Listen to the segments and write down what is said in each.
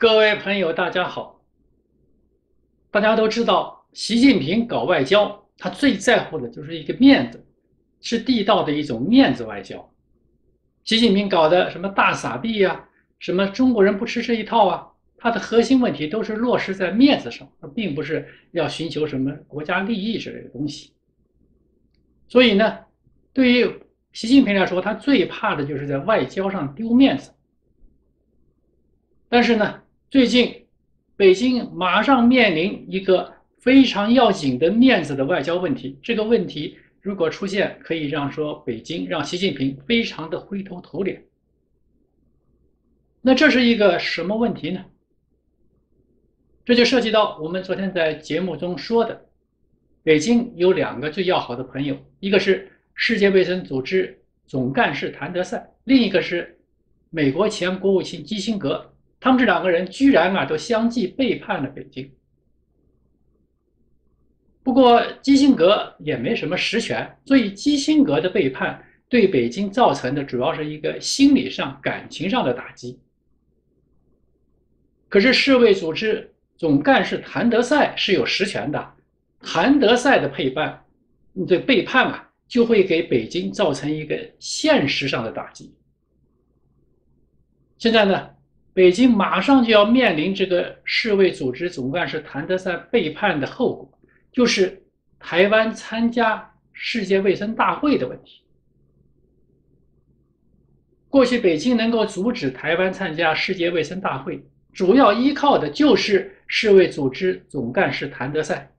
各位朋友，大家好。大家都知道，习近平搞外交，他最在乎的就是一个面子，是地道的一种面子外交。习近平搞的什么大撒币呀，什么中国人不吃这一套啊，他的核心问题都是落实在面子上，而并不是要寻求什么国家利益之类的东西。所以呢，对于习近平来说，他最怕的就是在外交上丢面子。但是呢，最近，北京马上面临一个非常要紧的面子的外交问题。这个问题如果出现，可以让说北京让习近平非常的灰头土脸。那这是一个什么问题呢？这就涉及到我们昨天在节目中说的，北京有两个最要好的朋友，一个是世界卫生组织总干事谭德赛，另一个是美国前国务卿基辛格。他们这两个人居然啊都相继背叛了北京。不过基辛格也没什么实权，所以基辛格的背叛对北京造成的主要是一个心理上、感情上的打击。可是世卫组织总干事谭德赛是有实权的，谭德赛的背叛，这背叛啊，就会给北京造成一个现实上的打击。现在呢？北京马上就要面临这个世卫组织总干事谭德赛背叛的后果，就是台湾参加世界卫生大会的问题。过去北京能够阻止台湾参加世界卫生大会，主要依靠的就是世卫组织总干事谭德赛。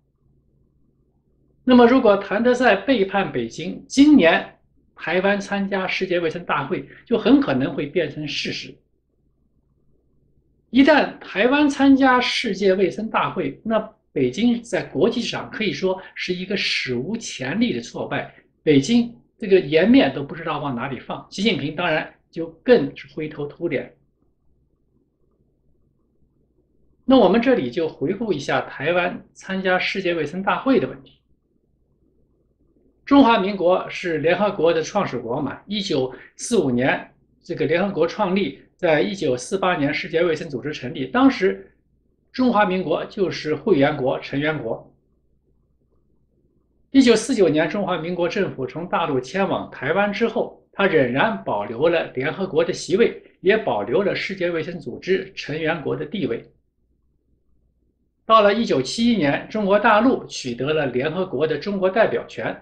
那么，如果谭德赛背叛北京，今年台湾参加世界卫生大会就很可能会变成事实。一旦台湾参加世界卫生大会，那北京在国际上可以说是一个史无前例的挫败。北京这个颜面都不知道往哪里放，习近平当然就更是灰头土脸。那我们这里就回顾一下台湾参加世界卫生大会的问题。中华民国是联合国的创始国嘛？一九四五年这个联合国创立。在一九四八年，世界卫生组织成立，当时中华民国就是会员国、成员国。一九四九年，中华民国政府从大陆迁往台湾之后，它仍然保留了联合国的席位，也保留了世界卫生组织成员国的地位。到了一九七一年，中国大陆取得了联合国的中国代表权，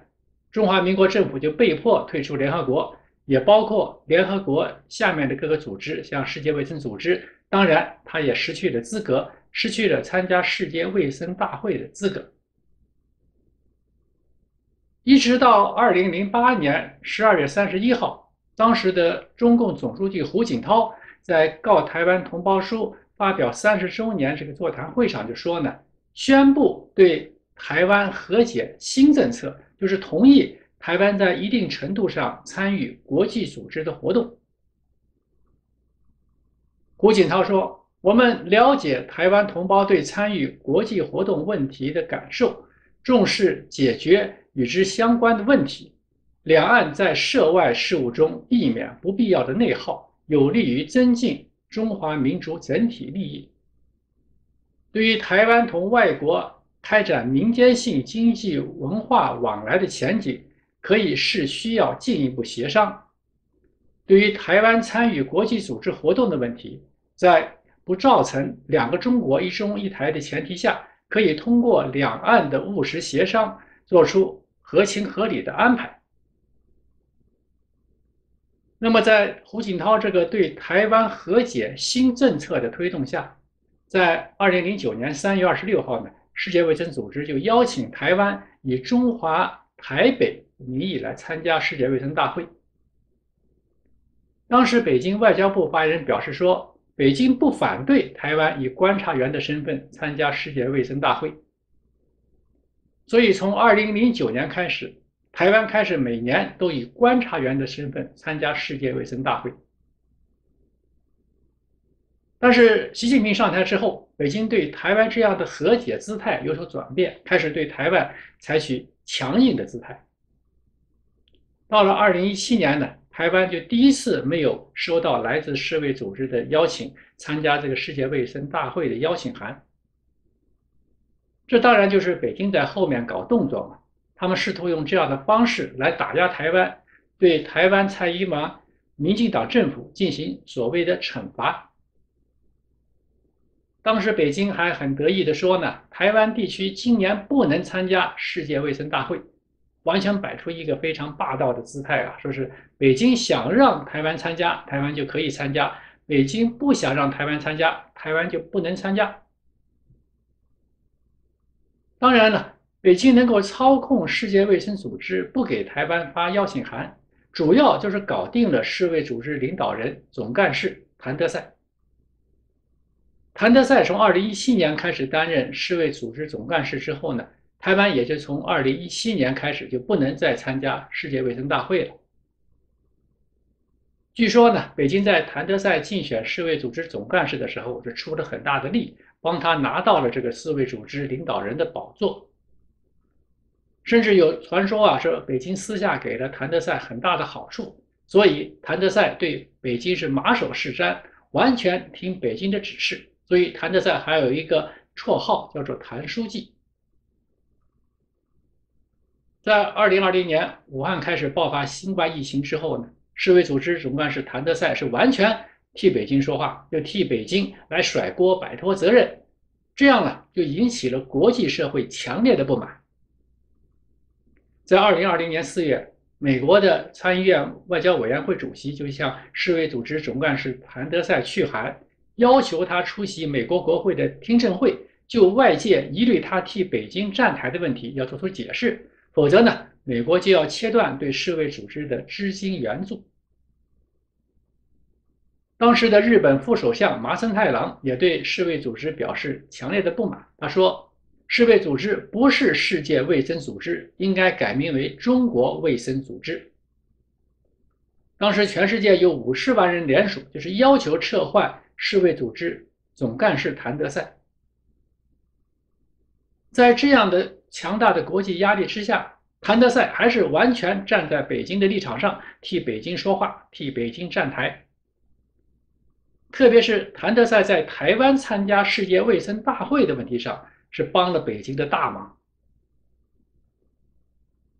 中华民国政府就被迫退出联合国。也包括联合国下面的各个组织，像世界卫生组织，当然，它也失去了资格，失去了参加世界卫生大会的资格。一直到二零零八年十二月三十一号，当时的中共总书记胡锦涛在《告台湾同胞书》发表三十周年这个座谈会上就说呢，宣布对台湾和解新政策，就是同意。台湾在一定程度上参与国际组织的活动。胡锦涛说：“我们了解台湾同胞对参与国际活动问题的感受，重视解决与之相关的问题。两岸在涉外事务中避免不必要的内耗，有利于增进中华民族整体利益。对于台湾同外国开展民间性经济文化往来的前景。”可以是需要进一步协商。对于台湾参与国际组织活动的问题，在不造成两个中国一中一台的前提下，可以通过两岸的务实协商，做出合情合理的安排。那么，在胡锦涛这个对台湾和解新政策的推动下，在二零零九年三月二十六号呢，世界卫生组织就邀请台湾以中华台北。名义来参加世界卫生大会。当时，北京外交部发言人表示说：“北京不反对台湾以观察员的身份参加世界卫生大会。”所以，从2009年开始，台湾开始每年都以观察员的身份参加世界卫生大会。但是，习近平上台之后，北京对台湾这样的和解姿态有所转变，开始对台湾采取强硬的姿态。到了二零一七年呢，台湾就第一次没有收到来自世卫组织的邀请，参加这个世界卫生大会的邀请函。这当然就是北京在后面搞动作嘛，他们试图用这样的方式来打压台湾，对台湾蔡英文、民进党政府进行所谓的惩罚。当时北京还很得意地说呢，台湾地区今年不能参加世界卫生大会。完全摆出一个非常霸道的姿态啊！说是北京想让台湾参加，台湾就可以参加；北京不想让台湾参加，台湾就不能参加。当然了，北京能够操控世界卫生组织不给台湾发邀请函，主要就是搞定了世卫组织领导人、总干事谭德赛。谭德赛从二零一七年开始担任世卫组织总干事之后呢？台湾也就从二零一七年开始就不能再参加世界卫生大会了。据说呢，北京在谭德赛竞选世卫组织总干事的时候，就出了很大的力，帮他拿到了这个世卫组织领导人的宝座。甚至有传说啊，说北京私下给了谭德赛很大的好处，所以谭德赛对北京是马首是瞻，完全听北京的指示。所以谭德赛还有一个绰号叫做“谭书记”。在二零二零年武汉开始爆发新冠疫情之后呢，世卫组织总干事谭德赛是完全替北京说话，就替北京来甩锅、摆脱责任，这样呢就引起了国际社会强烈的不满。在二零二零年四月，美国的参议院外交委员会主席就向世卫组织总干事谭德赛去函，要求他出席美国国会的听证会，就外界疑虑他替北京站台的问题要做出解释。否则呢，美国就要切断对世卫组织的资金援助。当时的日本副首相麻生太郎也对世卫组织表示强烈的不满。他说：“世卫组织不是世界卫生组织，应该改名为中国卫生组织。”当时全世界有五十万人联署，就是要求撤换世卫组织总干事谭德赛。在这样的。强大的国际压力之下，谭德赛还是完全站在北京的立场上，替北京说话，替北京站台。特别是谭德赛在台湾参加世界卫生大会的问题上，是帮了北京的大忙。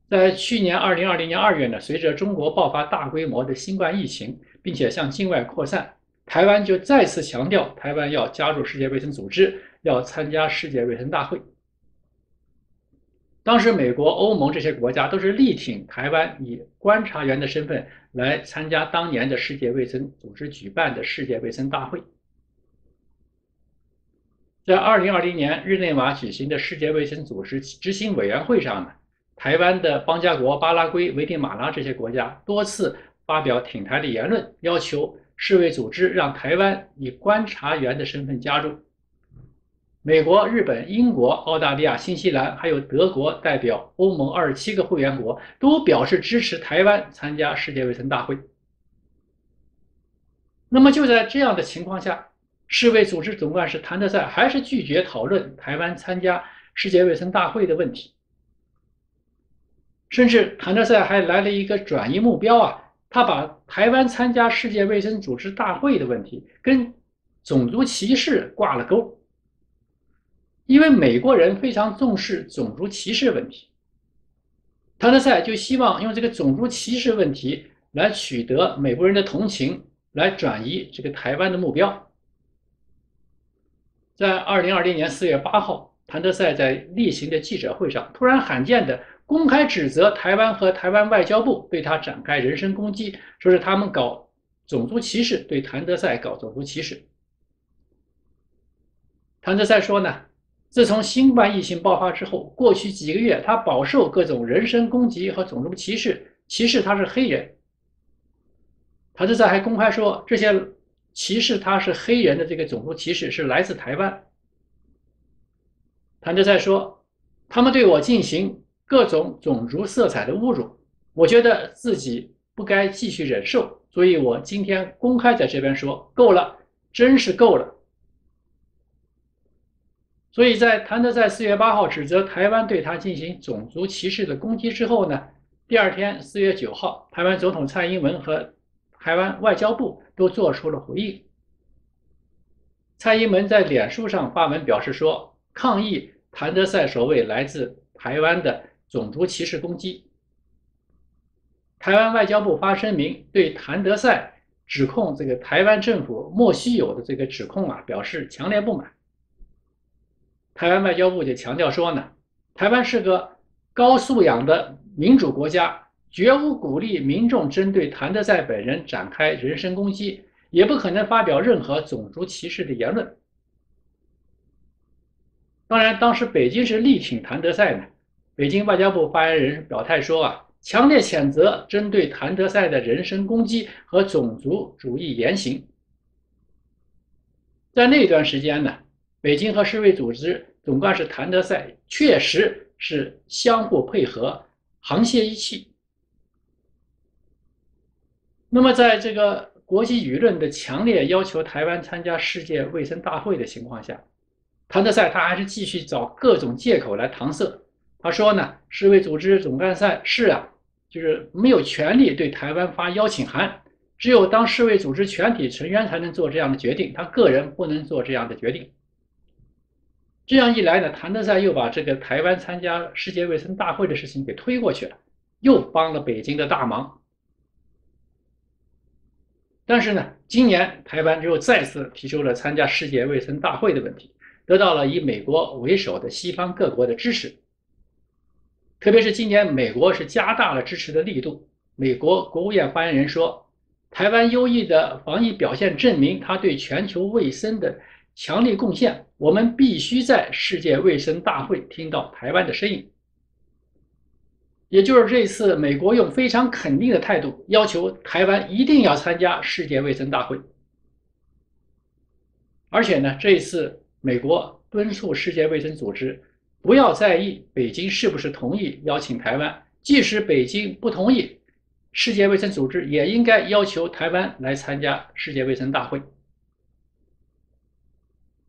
在去年二零二零年二月呢，随着中国爆发大规模的新冠疫情，并且向境外扩散，台湾就再次强调，台湾要加入世界卫生组织，要参加世界卫生大会。当时，美国、欧盟这些国家都是力挺台湾以观察员的身份来参加当年的世界卫生组织举办的世界卫生大会。在2020年日内瓦举行的世界卫生组织执行委员会上呢，台湾的邦加国巴拉圭、危地马拉这些国家多次发表挺台的言论，要求世卫组织让台湾以观察员的身份加入。美国、日本、英国、澳大利亚、新西兰，还有德国代表欧盟二十七个会员国都表示支持台湾参加世界卫生大会。那么就在这样的情况下，世卫组织总干事谭德赛还是拒绝讨论台湾参加世界卫生大会的问题，甚至谭德赛还来了一个转移目标啊，他把台湾参加世界卫生组织大会的问题跟种族歧视挂了钩。因为美国人非常重视种族歧视问题，谭德赛就希望用这个种族歧视问题来取得美国人的同情，来转移这个台湾的目标。在二零二零年四月八号，谭德赛在例行的记者会上，突然罕见的公开指责台湾和台湾外交部对他展开人身攻击，说是他们搞种族歧视，对谭德赛搞种族歧视。谭德赛说呢。自从新冠疫情爆发之后，过去几个月，他饱受各种人身攻击和种族歧视，歧视他是黑人。谭德赛还公开说，这些歧视他是黑人的这个种族歧视是来自台湾。谭德赛说，他们对我进行各种种族色彩的侮辱，我觉得自己不该继续忍受，所以我今天公开在这边说，够了，真是够了。所以在谭德赛四月八号指责台湾对他进行种族歧视的攻击之后呢，第二天，四月九号，台湾总统蔡英文和台湾外交部都做出了回应。蔡英文在脸书上发文表示说，抗议谭德赛所谓来自台湾的种族歧视攻击。台湾外交部发声明，对谭德赛指控这个台湾政府莫须有的这个指控啊，表示强烈不满。台湾外交部就强调说呢，台湾是个高素养的民主国家，绝无鼓励民众针对谭德赛本人展开人身攻击，也不可能发表任何种族歧视的言论。当然，当时北京是力挺谭德赛的，北京外交部发言人表态说啊。强烈谴责针对谭德赛的人身攻击和种族主义言行。在那段时间呢，北京和世卫组织总干事谭德赛确实是相互配合、沆瀣一气。那么，在这个国际舆论的强烈要求台湾参加世界卫生大会的情况下，谭德赛他还是继续找各种借口来搪塞。他说呢，世卫组织总干事是啊。就是没有权利对台湾发邀请函，只有当世卫组织全体成员才能做这样的决定，他个人不能做这样的决定。这样一来呢，谭德赛又把这个台湾参加世界卫生大会的事情给推过去了，又帮了北京的大忙。但是呢，今年台湾又再次提出了参加世界卫生大会的问题，得到了以美国为首的西方各国的支持。特别是今年，美国是加大了支持的力度。美国国务院发言人说：“台湾优异的防疫表现证明他对全球卫生的强力贡献。我们必须在世界卫生大会听到台湾的声音。”也就是这次，美国用非常肯定的态度要求台湾一定要参加世界卫生大会。而且呢，这一次美国敦促世界卫生组织。不要在意北京是不是同意邀请台湾，即使北京不同意，世界卫生组织也应该要求台湾来参加世界卫生大会。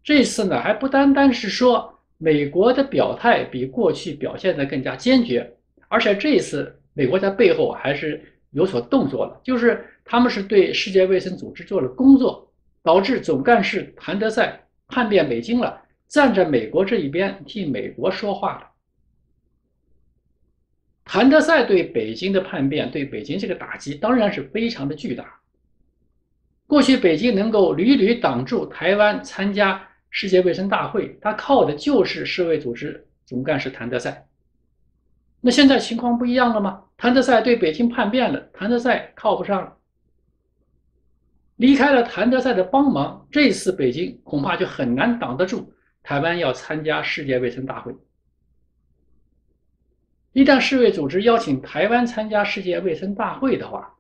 这次呢，还不单单是说美国的表态比过去表现的更加坚决，而且这一次美国在背后还是有所动作了，就是他们是对世界卫生组织做了工作，导致总干事谭德赛叛变北京了。站在美国这一边替美国说话了谭德赛对北京的叛变，对北京这个打击当然是非常的巨大。过去北京能够屡屡挡住台湾参加世界卫生大会，他靠的就是世卫组织总干事谭德赛。那现在情况不一样了吗？谭德赛对北京叛变了，谭德赛靠不上了。离开了谭德赛的帮忙，这次北京恐怕就很难挡得住。台湾要参加世界卫生大会，一旦世卫组织邀请台湾参加世界卫生大会的话，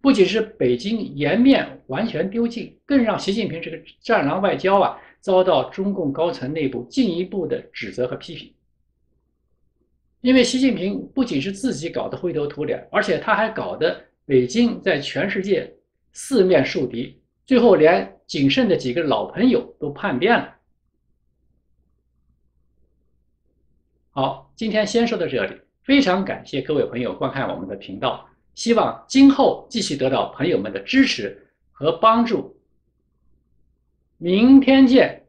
不仅是北京颜面完全丢尽，更让习近平这个战狼外交啊遭到中共高层内部进一步的指责和批评。因为习近平不仅是自己搞得灰头土脸，而且他还搞得北京在全世界四面树敌，最后连仅剩的几个老朋友都叛变了。好，今天先说到这里。非常感谢各位朋友观看我们的频道，希望今后继续得到朋友们的支持和帮助。明天见。